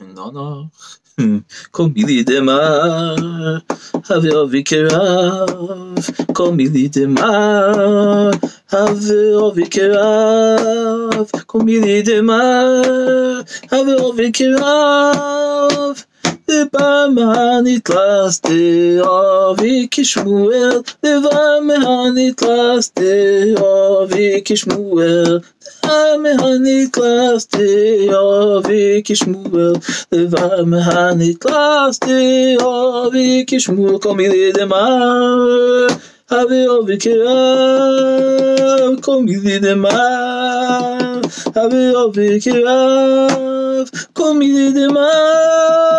Nanach, kom ili dema, have ovi kerav, kom ili dema, have ovi kerav, kom ili dema, have ovi de avi kishmuel, mehanit las de avi kishmuel, Liba mehanit las de avi kishmuel, kom ili de mar, Have ovi kirav, kom ili de mar, Have ovi kirav, kom ili de mar,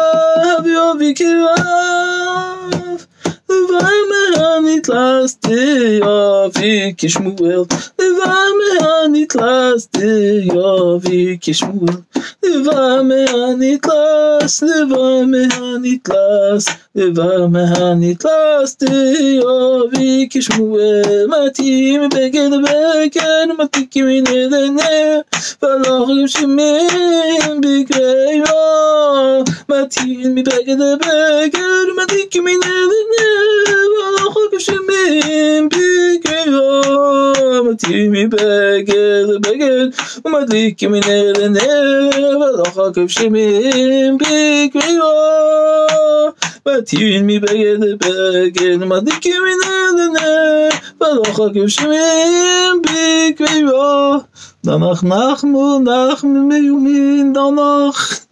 Ovi kirav, Liba mehanit las de avi kishmuel, Liba mehanit las de avi kishmuel, Liba mehanit las, Liba mehanit las, Liba mehanit las de avi kishmuel, Matim beged beged, Matikim in edene, Valachim shemim tin mi bege de bege du ma dik mi ne de ne va la kho ke shim bi ke yo ma tin mi bege de bege du ma dik mi ne de ne va la kho ke shim yo ma tin mi bege de bege du ma dik mi ne de ne va la kho ke shim yo danach nach mo nach mi yumin danach.